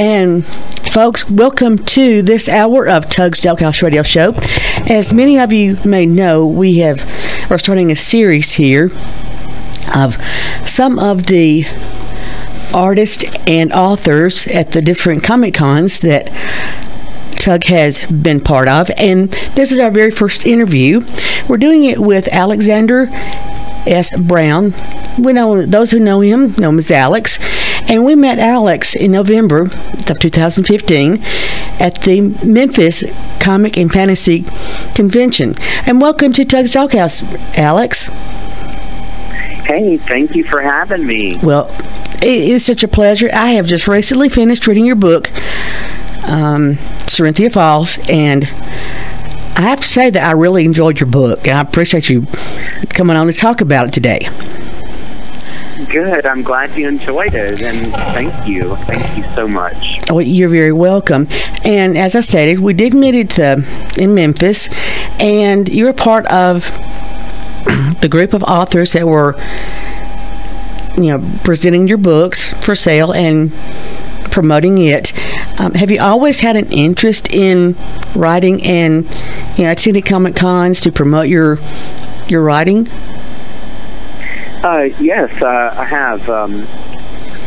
And folks, welcome to this hour of Tug's Steakhouse Radio Show. As many of you may know, we have we're starting a series here of some of the artists and authors at the different Comic Cons that Tug has been part of. And this is our very first interview. We're doing it with Alexander S. Brown. We know those who know him know him as Alex. And we met Alex in November of 2015 at the Memphis Comic and Fantasy Convention. And welcome to Tug's Doghouse, Alex. Hey, thank you for having me. Well, it is such a pleasure. I have just recently finished reading your book, um, Falls, and I have to say that I really enjoyed your book. And I appreciate you coming on to talk about it today. Good. I'm glad you enjoyed it, and thank you. Thank you so much. Oh, you're very welcome. And as I stated, we did meet at the, in Memphis, and you're a part of the group of authors that were, you know, presenting your books for sale and promoting it. Um, have you always had an interest in writing and you know attending comic cons to promote your your writing? Uh, yes, uh, I have. Um,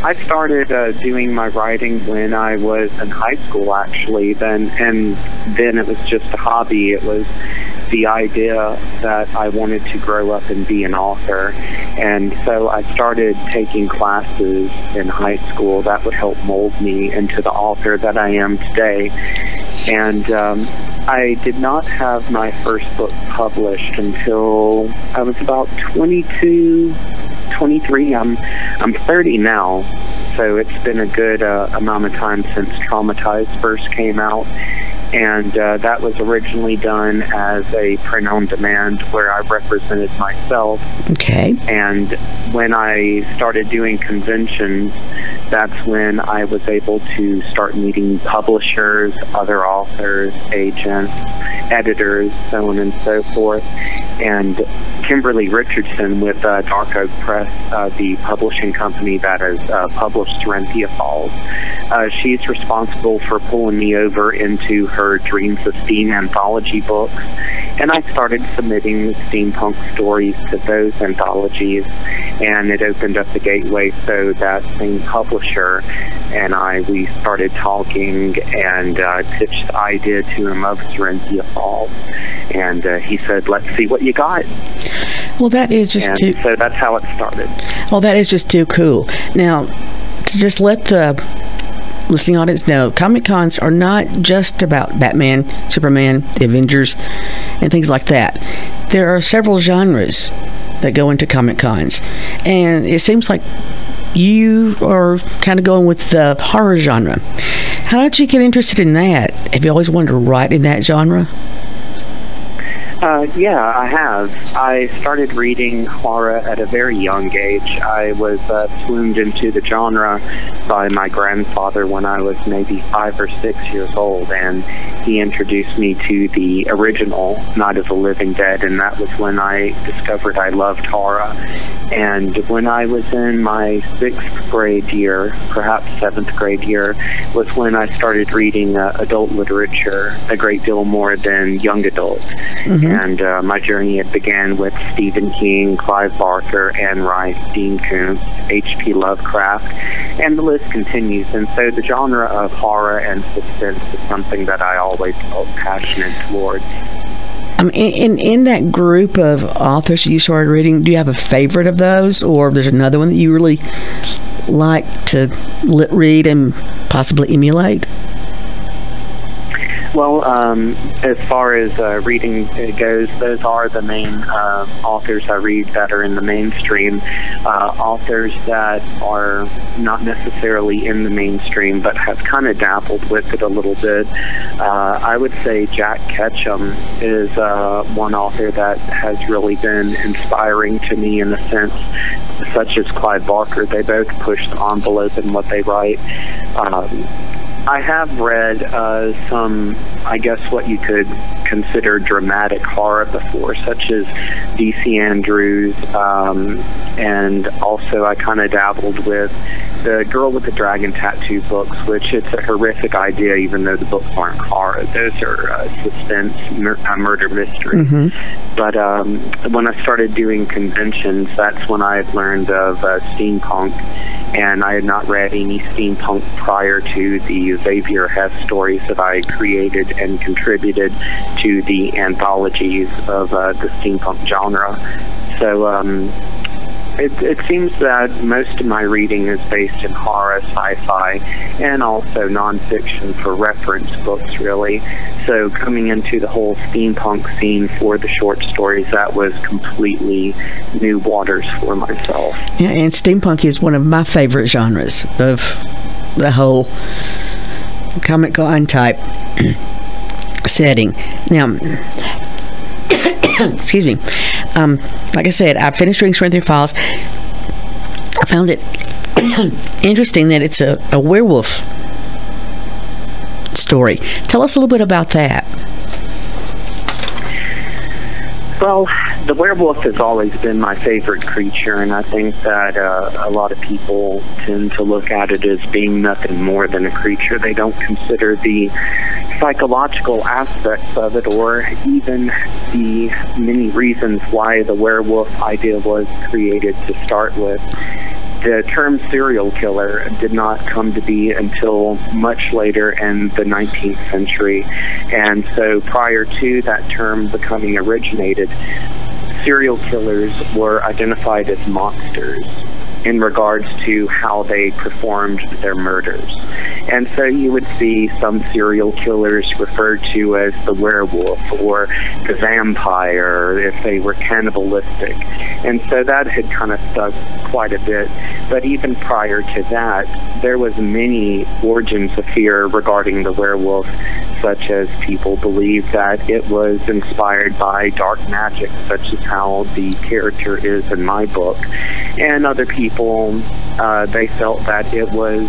I started uh, doing my writing when I was in high school, actually. Then, and then it was just a hobby. It was the idea that I wanted to grow up and be an author. And so I started taking classes in high school that would help mold me into the author that I am today. And um, I did not have my first book published until I was about 22, 23. I'm I'm 30 now, so it's been a good uh, amount of time since Traumatized first came out and uh, that was originally done as a print on demand where I represented myself. Okay. And when I started doing conventions, that's when I was able to start meeting publishers, other authors, agents, editors, so on and so forth. And Kimberly Richardson with uh, Dark Oak Press, uh, the publishing company that has uh, published Syrenthia Falls, uh, she's responsible for pulling me over into her Dreams of Steam anthology books. And I started submitting steampunk stories to those anthologies, and it opened up the gateway so that same publisher and I, we started talking and uh, pitched the idea to him of Syrenthia Falls. And uh, he said, let's see what you got. Well, that is just and too. So that's how it started. Well, that is just too cool. Now, to just let the listening audience know, Comic Cons are not just about Batman, Superman, the Avengers, and things like that. There are several genres that go into Comic Cons, and it seems like you are kind of going with the horror genre. How did you get interested in that? Have you always wanted to write in that genre? Uh, yeah, I have. I started reading horror at a very young age. I was uh, swooned into the genre by my grandfather when I was maybe five or six years old, and he introduced me to the original Night of the Living Dead, and that was when I discovered I loved horror. And when I was in my sixth grade year, perhaps seventh grade year, was when I started reading uh, adult literature a great deal more than young adults. Mm-hmm. And uh, my journey had began with Stephen King, Clive Barker, Anne Rice, Dean Koontz, H.P. Lovecraft, and the list continues. And so the genre of horror and suspense is something that I always felt passionate towards. Um, in, in, in that group of authors you started reading, do you have a favorite of those, or there's another one that you really like to read and possibly emulate? Well, um, as far as uh, reading goes, those are the main uh, authors I read that are in the mainstream. Uh, authors that are not necessarily in the mainstream, but have kind of dabbled with it a little bit. Uh, I would say Jack Ketchum is uh, one author that has really been inspiring to me in a sense, such as Clive Barker. They both push the envelope in what they write. Um, I have read uh, some, I guess, what you could consider dramatic horror before, such as V.C. Andrews, um, and also I kind of dabbled with the Girl with the Dragon Tattoo books, which it's a horrific idea, even though the books aren't horror. Those are uh, suspense, mur- uh, murder mystery. Mm-hmm. But um, when I started doing conventions, that's when I had learned of uh, steampunk, and I had not read any steampunk prior to the Xavier Hess stories that I created and contributed to the anthologies of uh, the steampunk genre. So um, it, it seems that most of my reading is based in horror, sci-fi, and also nonfiction for reference books, really. So coming into the whole steampunk scene for the short stories, that was completely new waters for myself. Yeah, and steampunk is one of my favorite genres of the whole comic con type setting. Now, excuse me. Um, like I said, I finished reading Syrenthia Falls. I found it interesting that it's a, a werewolf story. Tell us a little bit about that. Well, the werewolf has always been my favorite creature, and I think that uh, a lot of people tend to look at it as being nothing more than a creature. They don't consider the psychological aspects of it or even the many reasons why the werewolf idea was created to start with the term serial killer did not come to be until much later in the 19th century. And so prior to that term becoming originated, serial killers were identified as monsters in regards to how they performed their murders. And so you would see some serial killers referred to as the werewolf or the vampire if they were cannibalistic. And so that had kind of stuck quite a bit. But even prior to that, there was many origins of fear regarding the werewolf, such as people believed that it was inspired by dark magic, such as how the character is in my book. And other people, uh, they felt that it was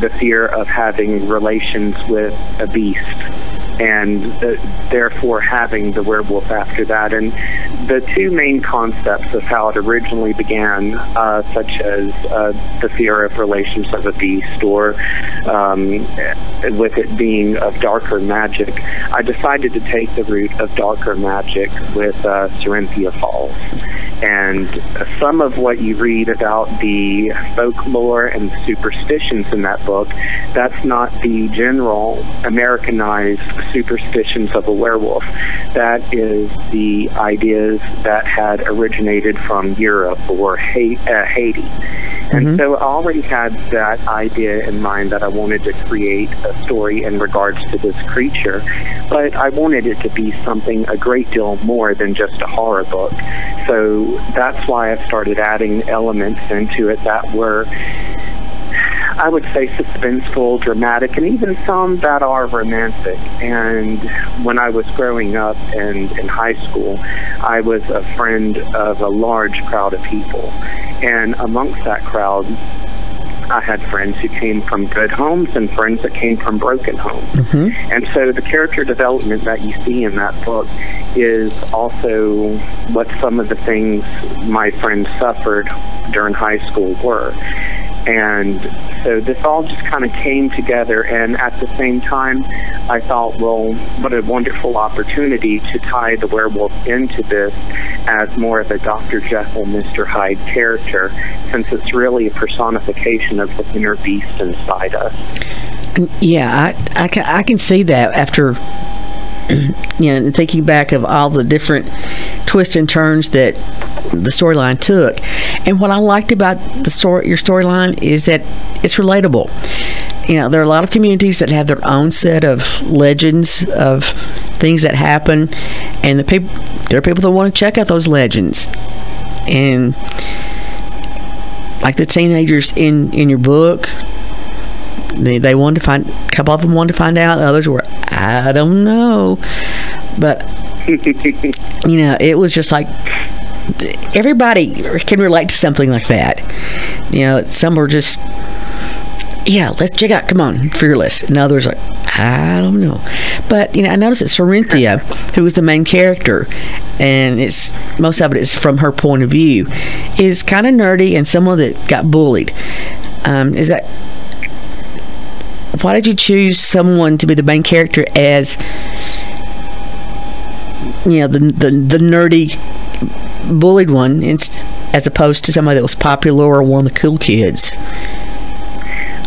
the fear of having relations with a beast and uh, therefore having the werewolf after that. And the two main concepts of how it originally began, uh, such as uh, the fear of relations of a beast or um, with it being of darker magic, I decided to take the route of darker magic with uh, Syrenthia Falls. And some of what you read about the folklore and superstitions in that book, that's not the general Americanized superstitions of a werewolf. That is the ideas that had originated from Europe or uh, Haiti. And mm-hmm. so I already had that idea in mind that I wanted to create a story in regards to this creature, but I wanted it to be something a great deal more than just a horror book. So that's why I started adding elements into it that were I would say suspenseful, dramatic, and even some that are romantic. And when I was growing up and in high school, I was a friend of a large crowd of people. And amongst that crowd, I had friends who came from good homes and friends that came from broken homes. Mm-hmm. And so the character development that you see in that book is also what some of the things my friends suffered during high school were. And so this all just kind of came together. And at the same time, I thought, well, what a wonderful opportunity to tie the werewolf into this as more of a Dr. Jekyll, Mr. Hyde character, since it's really a personification of the inner beast inside us. Yeah, I, I, can, I can see that after you know, thinking back of all the different twists and turns that the storyline took. And what I liked about the story, your storyline, is that it's relatable. You know, there are a lot of communities that have their own set of legends of things that happen, and the people there are people that want to check out those legends. And like the teenagers in in your book, they, they wanted to find a couple of them wanted to find out others were i don't know. But you know it was just like everybody can relate to something like that. You know some were just yeah let's check out. Come on fearless and others like i don't know. But you know i noticed that Syrenthia, who was the main character and it's most of it is from her point of view is kind of nerdy and someone that got bullied. Um, is that why did you choose someone to be the main character as you know the the, the nerdy bullied one as opposed to somebody that was popular or one of the cool kids?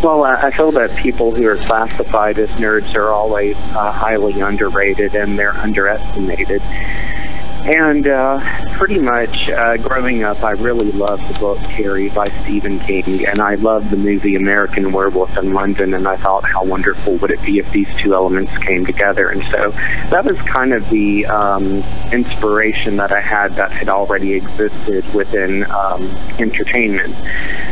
Well, uh, I feel that people who are classified as nerds are always uh, highly underrated and they're underestimated. And uh, pretty much uh, growing up, I really loved the book Carrie by Stephen King, and I loved the movie American Werewolf in London, and I thought how wonderful would it be if these two elements came together. And so that was kind of the um, inspiration that I had that had already existed within um, entertainment.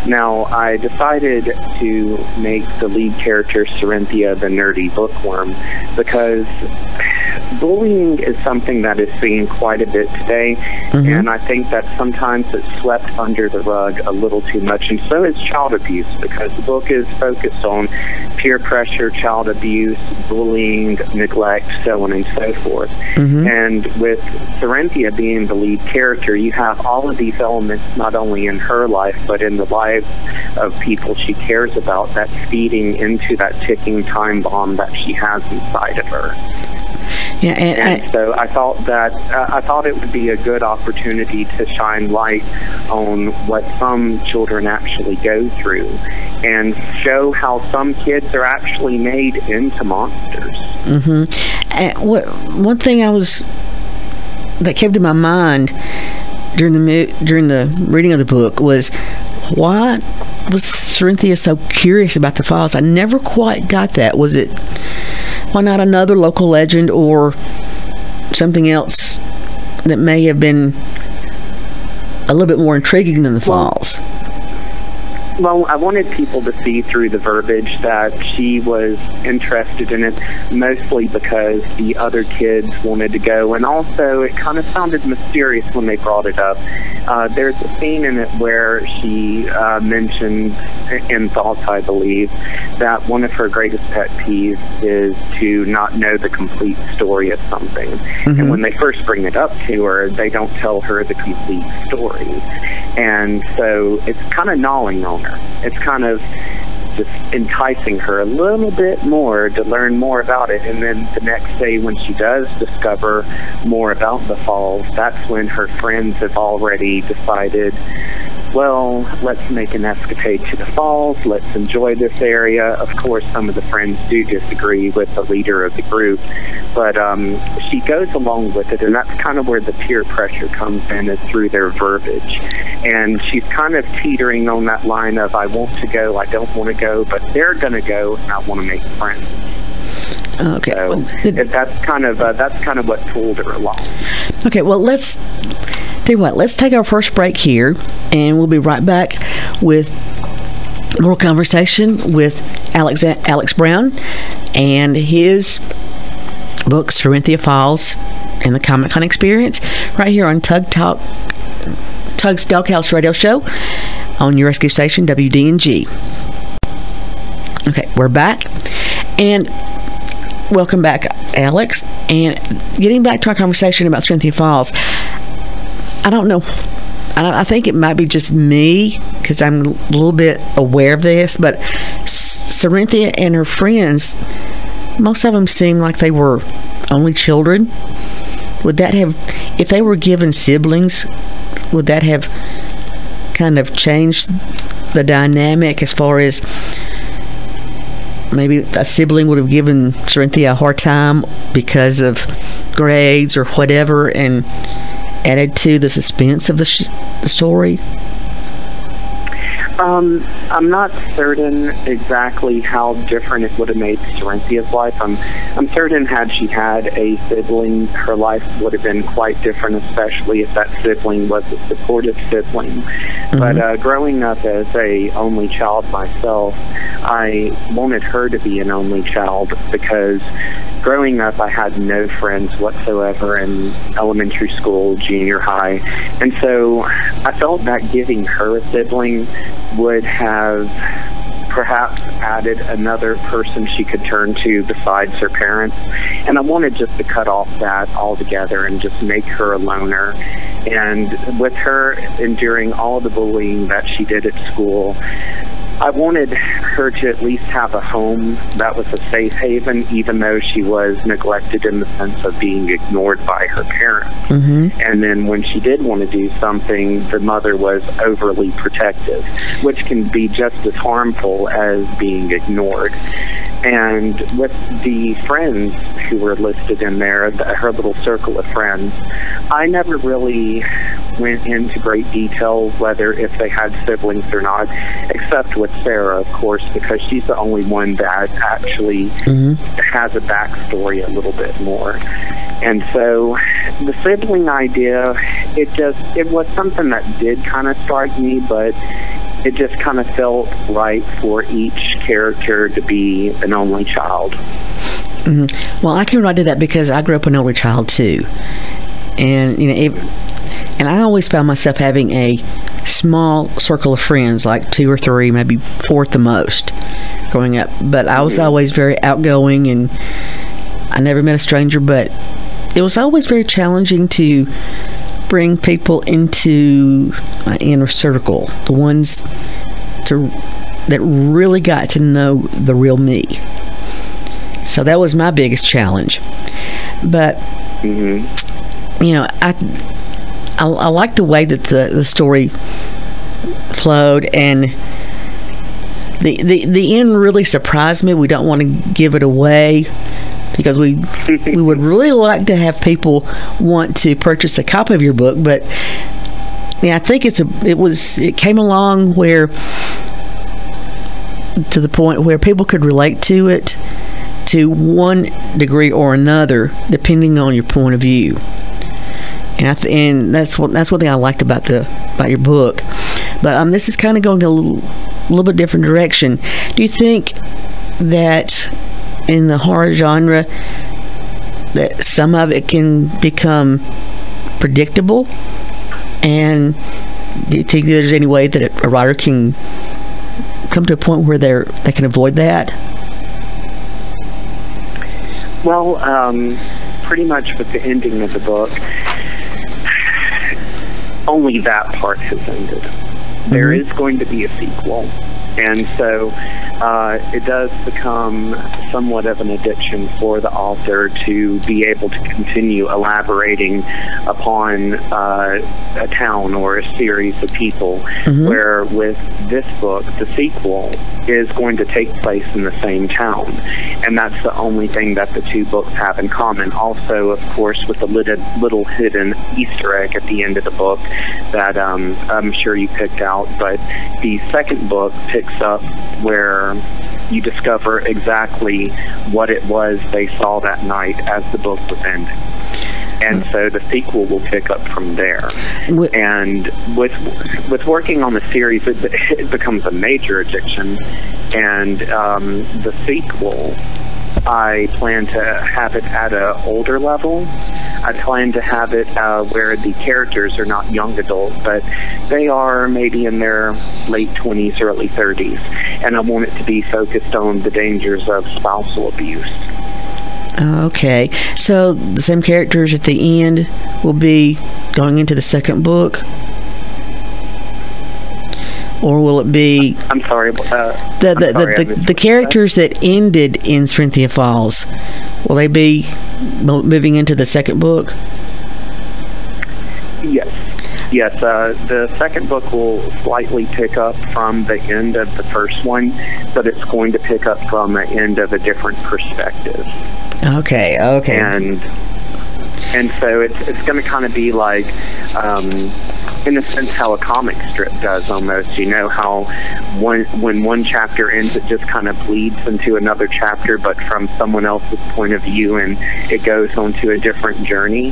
Now, I decided to make the lead character Syrenthia the nerdy bookworm because bullying is something that is seen quite a bit today, mm-hmm. and I think that sometimes it's swept under the rug a little too much, and so is child abuse because the book is focused on peer pressure, child abuse, bullying, neglect, so on and so forth. Mm-hmm. And with Syrenthia being the lead character, you have all of these elements not only in her life, but in the lives of people she cares about that's feeding into that ticking time bomb that she has inside of her. Yeah, and, I, so I thought that uh, I thought it would be a good opportunity to shine light on what some children actually go through, and show how some kids are actually made into monsters. Mm-hmm. What one thing I was that came to my mind during the during the reading of the book was why was Syrenthia so curious about the files? I never quite got that. Was it why not another local legend or something else that may have been a little bit more intriguing than the falls? Well, I wanted people to see through the verbiage that she was interested in it, mostly because the other kids wanted to go, and also it kind of sounded mysterious when they brought it up. Uh, there's a scene in it where she uh, mentioned, in thoughts, I believe, that one of her greatest pet peeves is to not know the complete story of something. Mm-hmm. And when they first bring it up to her, they don't tell her the complete story. And so it's kind of gnawing on her. It's kind of just enticing her a little bit more to learn more about it. And then the next day, when she does discover more about the falls, that's when her friends have already decided well, let's make an escapade to the falls, let's enjoy this area. Of course, some of the friends do disagree with the leader of the group, but um, she goes along with it, and that's kind of where the peer pressure comes in, is through their verbiage. And she's kind of teetering on that line of, I want to go, I don't want to go, but they're going to go, and I want to make friends. Okay, so well, that's kind of uh, that's kind of what pulled her along. Okay, well let's Tell you what, let's take our first break here, and we'll be right back with more conversation with Alex Alex Brown and his book Syrenthia Falls and the Comic Con Experience right here on Tug Talk Tug's Doghouse Radio Show on your rescue station WDNG. Okay, we're back and welcome back, Alex. And getting back to our conversation about Syrenthia Falls, I don't know. I think it might be just me because I'm a little bit aware of this, but Syrenthia and her friends, most of them seem like they were only children. Would that have, if they were given siblings, would that have kind of changed the dynamic as far as maybe a sibling would have given Syrenthia a hard time because of grades or whatever, and added to the suspense of the, sh- the story? Um, I'm not certain exactly how different it would have made Syrenthia's life. I'm, I'm certain had she had a sibling, her life would have been quite different, especially if that sibling was a supportive sibling. Mm-hmm. But uh, growing up as a only child myself, I wanted her to be an only child because growing up, I had no friends whatsoever in elementary school, junior high, and so I felt that giving her a sibling would have perhaps added another person she could turn to besides her parents. And I wanted just to cut off that altogether and just make her a loner. And with her enduring all the bullying that she did at school, I wanted her to at least have a home that was a safe haven, even though she was neglected in the sense of being ignored by her parents. Mm-hmm. And then when she did want to do something, the mother was overly protective, which can be just as harmful as being ignored. And with the friends who were listed in there, the, her little circle of friends, I never really went into great detail whether if they had siblings or not, except with Sarah, of course, because she's the only one that actually Mm-hmm. has a backstory a little bit more. And so the sibling idea, it just it was something that did kind of strike me, but it just kind of felt right for each character to be an only child. Mm-hmm. Well, I can relate to that because I grew up an only child too, and you know, if, and I always found myself having a small circle of friends, like two or three, maybe four at the most, growing up. But I was mm-hmm. always very outgoing, and I never met a stranger. But it was always very challenging to bring people into my inner circle, the ones to that really got to know the real me. So that was my biggest challenge. But hmm you know, I I, I like the way that the, the story flowed and the, the the end really surprised me. We don't want to give it away because we we would really like to have people want to purchase a copy of your book, but yeah, I think it's a it was it came along where to the point where people could relate to it to one degree or another, depending on your point of view. And I th- and that's what that's one thing I liked about the about your book. But um, this is kind of going a little, little bit different direction. Do you think that in the horror genre that some of it can become predictable? And do you think there's any way that a writer can come to a point where they're they can avoid that? Well, um, pretty much with the ending of the book, only that part has ended. There Mhm. is going to be a sequel. And so uh, it does become somewhat of an addiction for the author to be able to continue elaborating upon uh, a town or a series of people. Mhm. Where with this book, the sequel is going to take place in the same town. And that's the only thing that the two books have in common. Also, of course, with the little, little hidden Easter egg at the end of the book that um, I'm sure you picked out. But the second book picks up where you discover exactly what it was they saw that night as the book was ending. And so the sequel will pick up from there. And with with working on the series, it, it becomes a major addiction. And um, the sequel, I plan to have it at an older level. I plan to have it uh, where the characters are not young adults, but they are maybe in their late 20s, early 30s. And I want it to be focused on the dangers of spousal abuse. Okay, so the same characters at the end will be going into the second book, or will it be I'm sorry. Uh, the the, sorry, the, the, the characters that ended in Cynthia Falls? Will they be moving into the second book? Yes. Yes, uh, the second book will slightly pick up from the end of the first one, but it's going to pick up from the end of a different perspective. Okay, okay. And and so it's it's going to kind of be like, um, in a sense, how a comic strip does almost. You know how one when one chapter ends, it just kind of bleeds into another chapter, but from someone else's point of view, and it goes onto a different journey.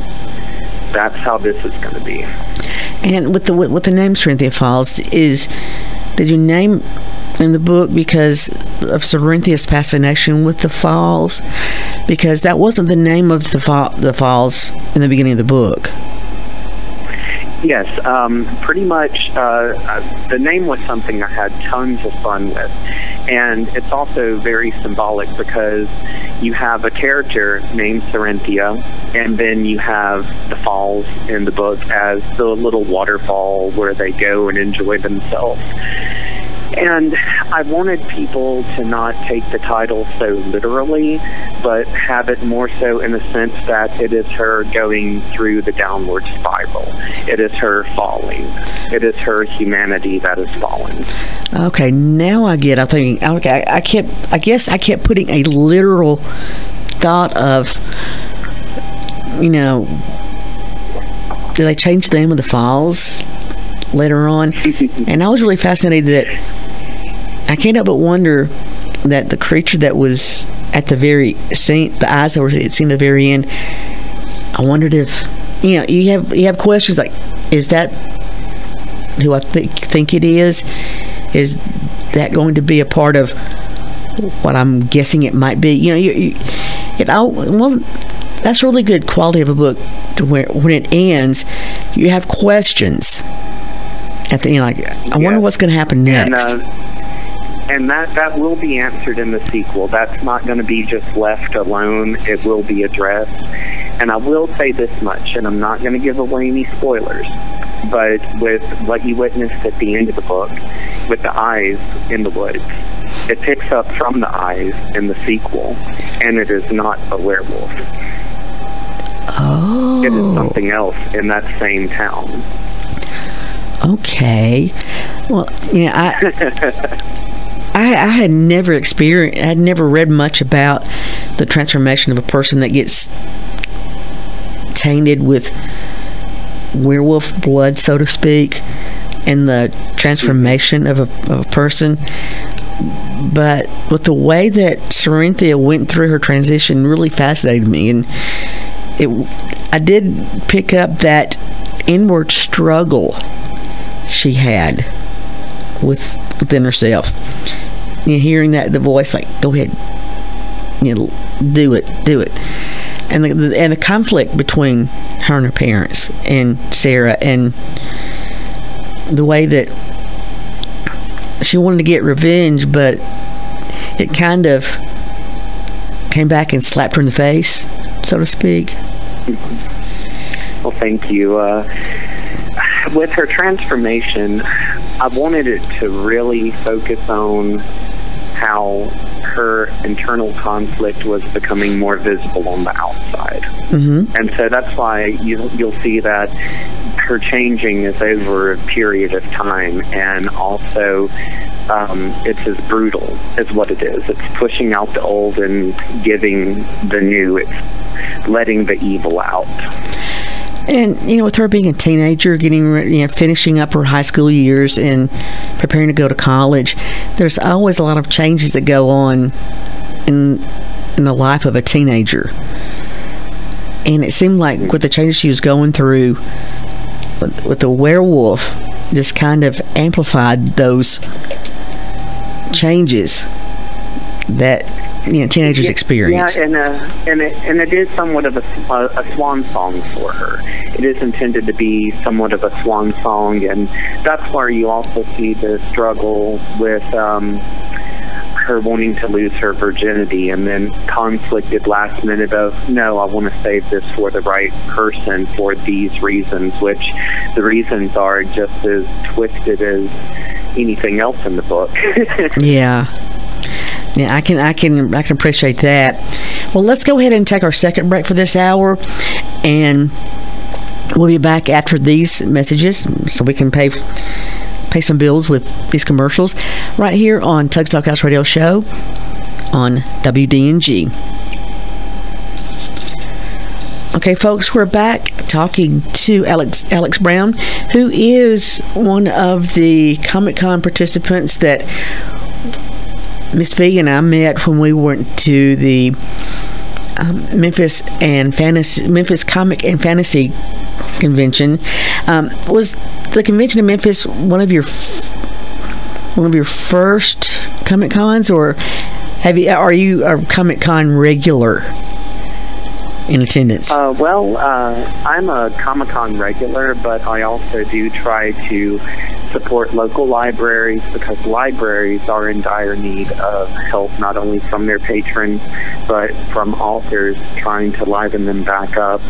That's how this is going to be. And with the with the name Cynthia Falls is did you name in the book because of Syrenthia's fascination with the falls? Because that wasn't the name of the fa- the falls in the beginning of the book. Yes, um, pretty much. Uh, uh, the name was something I had tons of fun with, and it's also very symbolic because you have a character named Syrenthia, and then you have the falls in the book as the little waterfall where they go and enjoy themselves. And I wanted people to not take the title so literally, but have it more so in the sense that it is her going through the downward spiral. It is her falling. It is her humanity that is falling. Okay, now I get. I'm thinking. Okay, I kept. I guess I kept putting a literal thought of, you know, do they change the name of the files later on? and I was really fascinated that I can't help but wonder that the creature that was at the very scene, the eyes that were seen at the very end. I wondered if you know you have you have questions like, is that who I think think it is? Is that going to be a part of what I'm guessing it might be? You know, you, you it all well. That's really good quality of a book to where when it ends, you have questions at the end. Like, I wonder what's going to happen next. And, uh, and that that will be answered in the sequel. That's not going to be just left alone. It will be addressed. And I will say this much, and I'm not going to give away any spoilers, but with what you witnessed at the end of the book, with the eyes in the woods, it picks up from the eyes in the sequel, and it is not a werewolf. Oh. It is something else in that same town. Okay. Well, yeah, I. I, I had never experienced, I had never read much about the transformation of a person that gets tainted with werewolf blood, so to speak, and the transformation of a, of a person. But with the way that Syrenthia went through her transition, really fascinated me, and it, I did pick up that inward struggle she had with within herself. You know, hearing that the voice like, "Go ahead, you know, do it, do it," and the, the and the conflict between her and her parents and Sarah and the way that she wanted to get revenge, but it kind of came back and slapped her in the face, so to speak. Well, thank you. Uh, with her transformation, I wanted it to really focus on how her internal conflict was becoming more visible on the outside. Mm-hmm. And so that's why you, you'll see that her changing is over a period of time, and also um, it's as brutal as what it is. It's pushing out the old and giving the new. It's letting the evil out. And you know, with her being a teenager, getting you know, finishing up her high school years and preparing to go to college, there's always a lot of changes that go on in in the life of a teenager. And it seemed like with the changes she was going through, with, with the werewolf, just kind of amplified those changes that you know, teenagers yeah, experience. Yeah, and uh, and it, and it is somewhat of a, a, a swan song for her. It is intended to be somewhat of a swan song, and that's where you also see the struggle with. Um, her wanting to lose her virginity and then conflicted last minute of no i want to save this for the right person for these reasons which the reasons are just as twisted as anything else in the book yeah yeah, I can, I can, I can appreciate that. Well, let's go ahead and take our second break for this hour, and we'll be back after these messages, so we can pay pay some bills with these commercials right here on Tugs Talk House Radio Show on WDNG. Okay, folks, we're back talking to Alex Alex Brown, who is one of the Comic Con participants that Miss Fee and I met when we went to the um, Memphis and fantasy Memphis Comic and Fantasy Convention. Um, was the convention in Memphis one of your one of your first Comic Cons, or have you are you a Comic Con regular? In attendance? Uh, well, uh, I'm a Comic Con regular, but I also do try to support local libraries because libraries are in dire need of help not only from their patrons but from authors trying to liven them back up.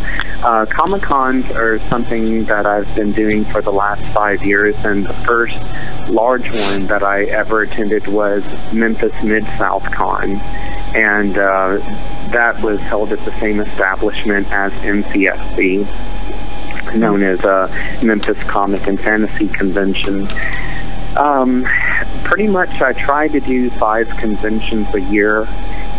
Uh, Comic Cons are something that I've been doing for the last five years, and the first large one that I ever attended was Memphis Mid South Con, and uh, that was held at the same establishment as MCFC known as uh, Memphis Comic and Fantasy Convention. Um, pretty much, I try to do five conventions a year,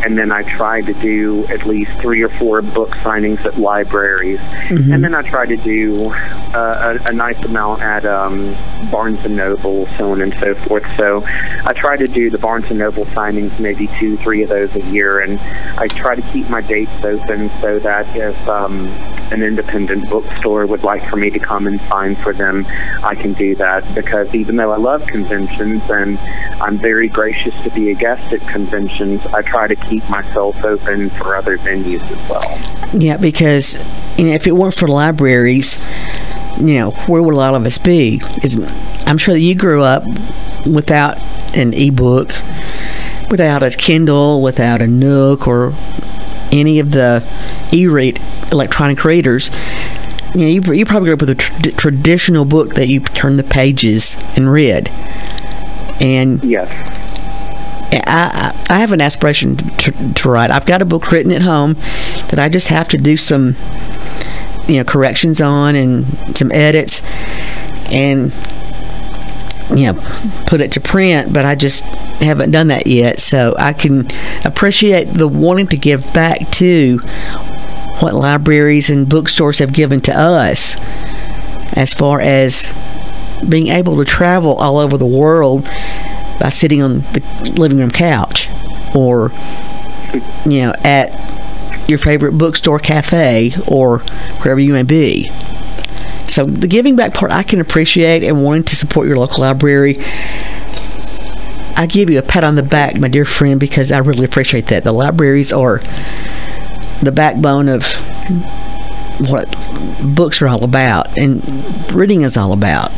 and then I try to do at least three or four book signings at libraries, mm-hmm. and then I try to do uh, a, a, nice amount at um, Barnes and Noble, so on and so forth. So I try to do the Barnes and Noble signings, maybe two, three of those a year, and I try to keep my dates open so that if um, an independent bookstore would like for me to come and sign for them, I can do that because even though I love conventions and I'm very gracious to be a guest at conventions, I try to keep myself open for other venues as well. Yeah, because you know, if it weren't for libraries, you know, where would a lot of us be? Is I'm sure that you grew up without an ebook, without a Kindle, without a Nook, or any of the e-read electronic readers, you know, you, you probably grew up with a tr- traditional book that you turned the pages and read. And yes. I, I have an aspiration to, to write. I've got a book written at home that I just have to do some, you know, corrections on and some edits, and you know, put it to print. But I just haven't done that yet. So I can appreciate the wanting to give back to what libraries and bookstores have given to us as far as being able to travel all over the world by sitting on the living room couch or you know at your favorite bookstore cafe or wherever you may be so the giving back part i can appreciate and wanting to support your local library I give you a pat on the back, my dear friend, because I really appreciate that. The libraries are the backbone of what books are all about and reading is all about.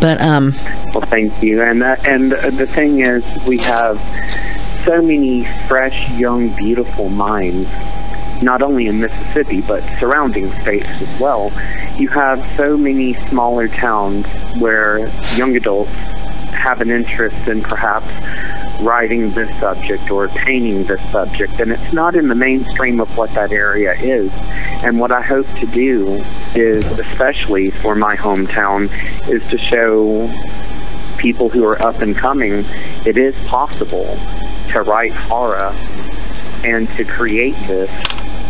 But um, well, thank you. And uh, and the thing is, we have so many fresh, young, beautiful minds not only in Mississippi but surrounding states as well. You have so many smaller towns where young adults have an interest in perhaps writing this subject or painting this subject, and it's not in the mainstream of what that area is. And what I hope to do is, especially for my hometown, is to show people who are up and coming it is possible to write horror and to create this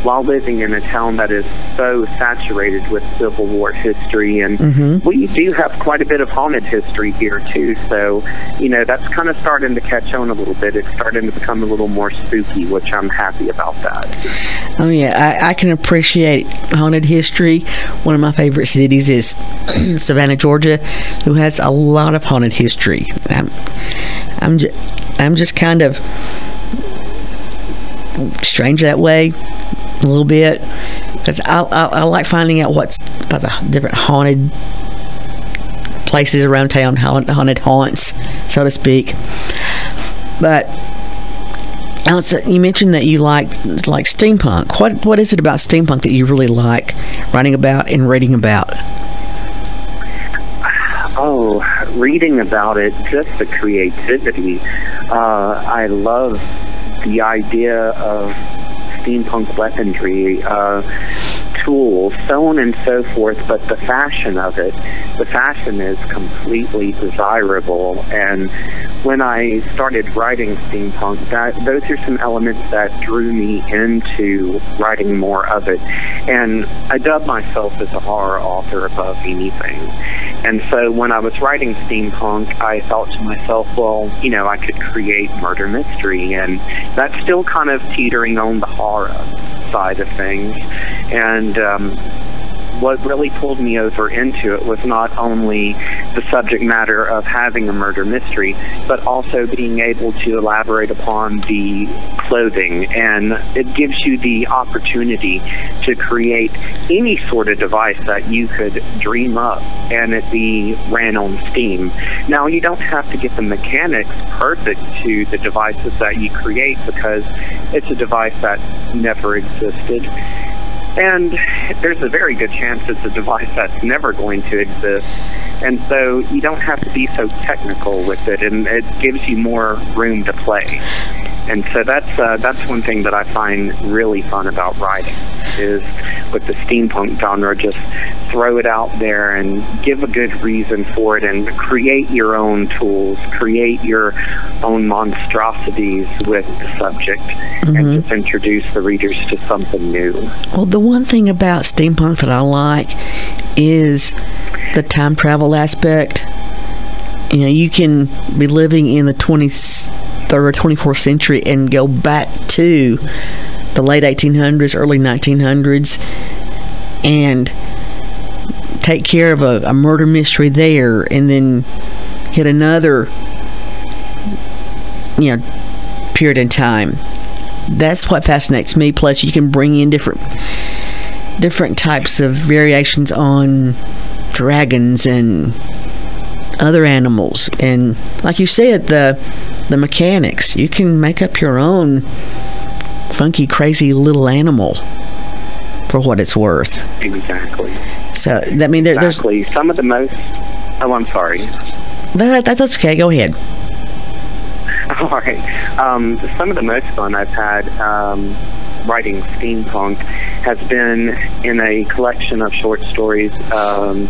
while living in a town that is so saturated with Civil War history, and mm-hmm. we do have quite a bit of haunted history here too. So, you know, that's kind of starting to catch on a little bit. It's starting to become a little more spooky, which I'm happy about that. Oh yeah, I, I can appreciate haunted history. One of my favorite cities is Savannah, Georgia, who has a lot of haunted history. I'm, I'm, ju- I'm just kind of strange that way a little bit because I, I, I, like finding out what's about the different haunted places around town, haunted haunts, so to speak. But you mentioned that you like like steampunk. What what is it about steampunk that you really like writing about and reading about? Oh, reading about it, just the creativity. Uh, I love the idea of steampunk weaponry, uh, tools, so on and so forth, but the fashion of it, the fashion is completely desirable. And when I started writing steampunk, that those are some elements that drew me into writing more of it. And I dub myself as a horror author above anything. And so when I was writing steampunk, I thought to myself, well, you know, I could create murder mystery, and that's still kind of teetering on the horror side of things. And um, what really pulled me over into it was not only the subject matter of having a murder mystery, but also being able to elaborate upon the clothing. And it gives you the opportunity to create any sort of device that you could dream up and it be ran on Steam. Now, you don't have to get the mechanics perfect to the devices that you create because it's a device that never existed. And there's a very good chance it's a device that's never going to exist. And so you don't have to be so technical with it, and it gives you more room to play. And so that's uh, that's one thing that I find really fun about writing is with the steampunk genre, just throw it out there and give a good reason for it, and create your own tools, create your own monstrosities with the subject, mm-hmm. and just introduce the readers to something new. Well, the one thing about steampunk that I like is the time travel aspect. You know, you can be living in the 23rd or 24th century and go back to the late 1800s, early 1900s, and take care of a, a murder mystery there, and then hit another, you know, period in time. That's what fascinates me. Plus, you can bring in different different types of variations on dragons and other animals. And like you said the the mechanics. You can make up your own funky crazy little animal for what it's worth. Exactly. So i mean there, exactly. there's some of the most oh i'm sorry. That, that's okay. Go ahead. All right. Um, some of the most fun i've had um, writing steampunk has been in a collection of short stories um,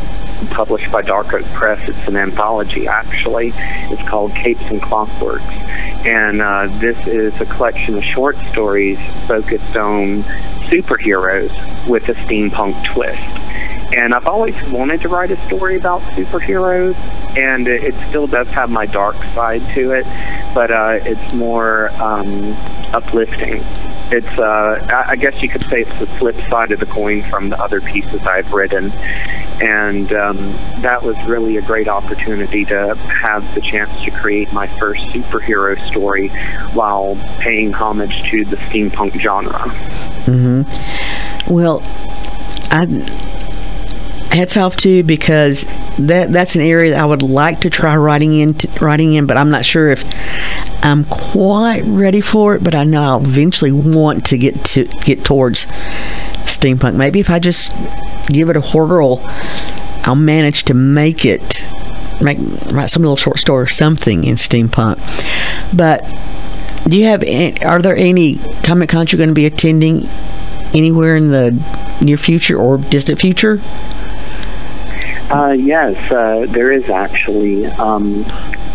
published by Dark Oak Press. It's an anthology, actually. It's called Capes and Clockworks. And uh, this is a collection of short stories focused on superheroes with a steampunk twist. And I've always wanted to write a story about superheroes, and it, still does have my dark side to it, but uh, it's more um, uplifting it's uh, I guess you could say it's the flip side of the coin from the other pieces I've written, and um, that was really a great opportunity to have the chance to create my first superhero story while paying homage to the steampunk genre. Mm-hmm. Well, I hats off to you because that that's an area that I would like to try writing in writing in, but I'm not sure if I'm quite ready for it. But I know I'll eventually want to get to get towards steampunk. Maybe if I just give it a whirl, I'll manage to make it make write some little short story or something in steampunk. But do you have? Any, are there any comic cons you're going to be attending anywhere in the near future or distant future? Uh, yes, uh, there is actually. Um,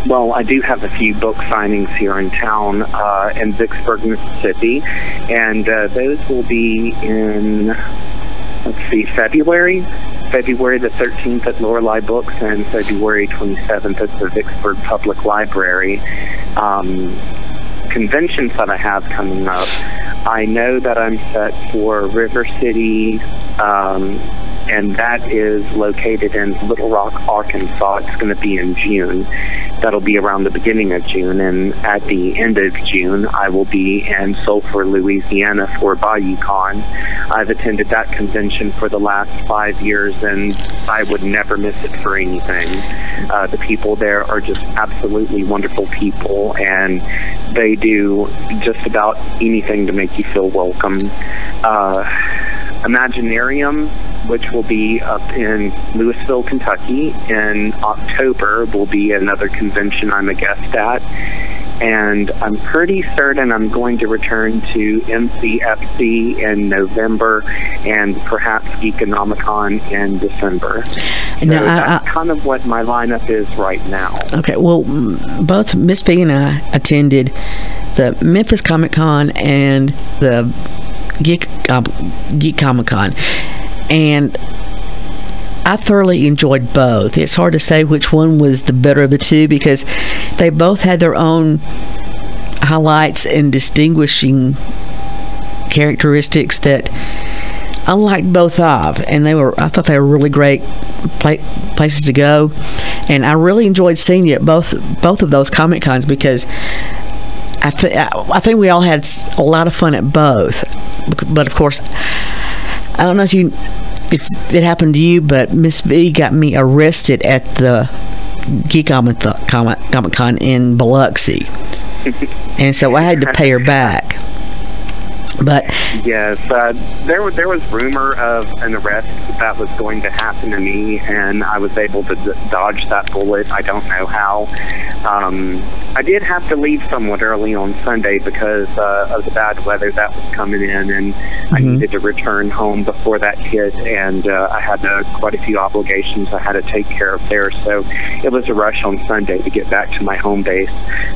well, I do have a few book signings here in town uh, in Vicksburg, Mississippi, and uh, those will be in, let's see, February. February the 13th at Lorelei Books and February 27th at the Vicksburg Public Library. Um, conventions that I have coming up, I know that I'm set for River City, um, and that is located in Little Rock, Arkansas. It's going to be in June. That'll be around the beginning of June, and at the end of June, I will be in Sulphur, Louisiana for BayouCon. I've attended that convention for the last five years, and I would never miss it for anything. Uh, the people there are just absolutely wonderful people, and they do just about anything to make you feel welcome. Uh, Imaginarium, which will be up in Louisville, Kentucky in October, will be another convention I'm a guest at. And I'm pretty certain I'm going to return to MCFC in November and perhaps Geekonomicon in December. So now, that's I, kind of what my lineup is right now. Okay, well, both Miss Fee and I attended the Memphis Comic Con and the Geek um, Geek Comic Con, and I thoroughly enjoyed both. It's hard to say which one was the better of the two because they both had their own highlights and distinguishing characteristics that I liked both of, and they were. I thought they were really great pla- places to go, and I really enjoyed seeing you at both both of those comic cons because I, th- I think we all had a lot of fun at both. But of course, I don't know if you if it happened to you, but Miss V got me arrested at the Geek Comic Comic Comic Con in Biloxi, and so I had to pay her back. But Yes, uh, there was there was rumor of an arrest that was going to happen to me, and I was able to d- dodge that bullet. I don't know how. Um, I did have to leave somewhat early on Sunday because uh, of the bad weather that was coming in, and I needed to return home before that hit, and uh, I had uh, quite a few obligations I had to take care of there. So it was a rush on Sunday to get back to my home base.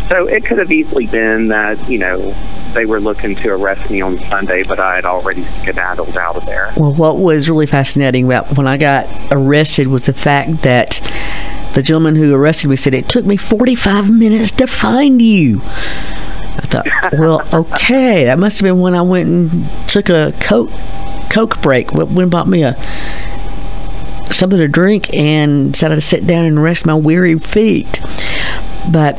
So it could have easily been that you know they were looking to arrest me on Sunday, but I had already skedaddled out of there. Well, what was really fascinating about when I got arrested was the fact that the gentleman who arrested me said it took me 45 minutes to find you. I thought, well, okay, that must have been when I went and took a coke coke break. Went and bought me a something to drink and decided to sit down and rest my weary feet. But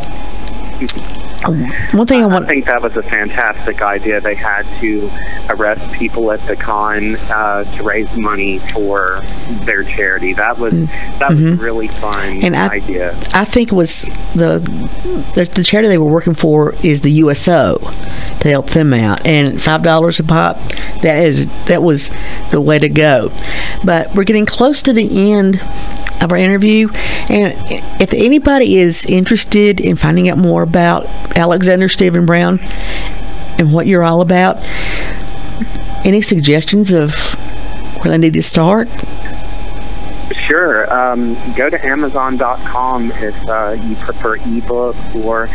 one thing I I think that was a fantastic idea. They had to arrest people at the con uh, to raise money for their charity. That was that was a really fun Mm. Mm-hmm. And I- idea. I think it was the, the the charity they were working for is the USO to help them out, and five dollars a pop. That is that was the way to go. But we're getting close to the end of our interview, and if anybody is interested in finding out more about Alexander Stephen Brown and what you're all about, any suggestions of where they need to start? Sure. Um, go to Amazon.com if uh, you prefer ebook or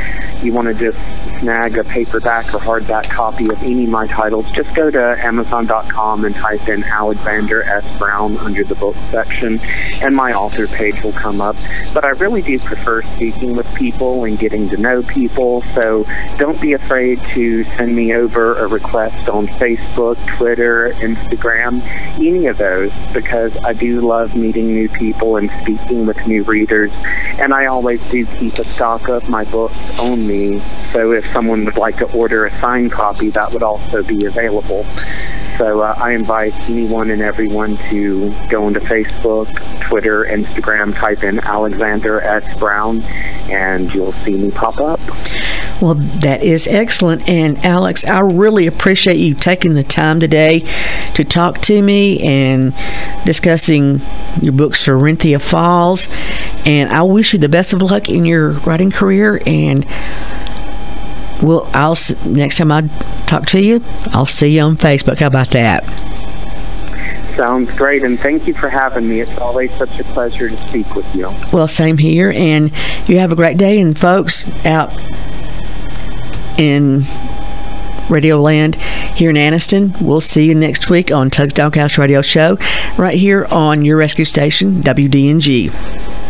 you want to just snag a paperback or hardback copy of any of my titles. Just go to Amazon.com and type in Alexander S. Brown under the book section, and my author page will come up. But I really do prefer speaking with people and getting to know people, so don't be afraid to send me over a request on Facebook, Twitter, Instagram, any of those, because I do love meeting new people and speaking with new readers. And I always do keep a stock of my books on me, so if someone would like to order a signed copy, that would also be available. So uh, I invite anyone and everyone to go into Facebook, Twitter, Instagram, type in Alexander S. Brown, and you'll see me pop up. Well, that is excellent. And Alex, I really appreciate you taking the time today to talk to me and discussing your book, Syrenthia Falls. And I wish you the best of luck in your writing career. And well, I'll next time I talk to you, I'll see you on Facebook. How about that? Sounds great, and thank you for having me. It's always such a pleasure to speak with you. Well, same here. And you have a great day. And folks out in Radio Land here in Anniston, we'll see you next week on Tugs Doghouse Radio Show right here on your rescue station, WDNG.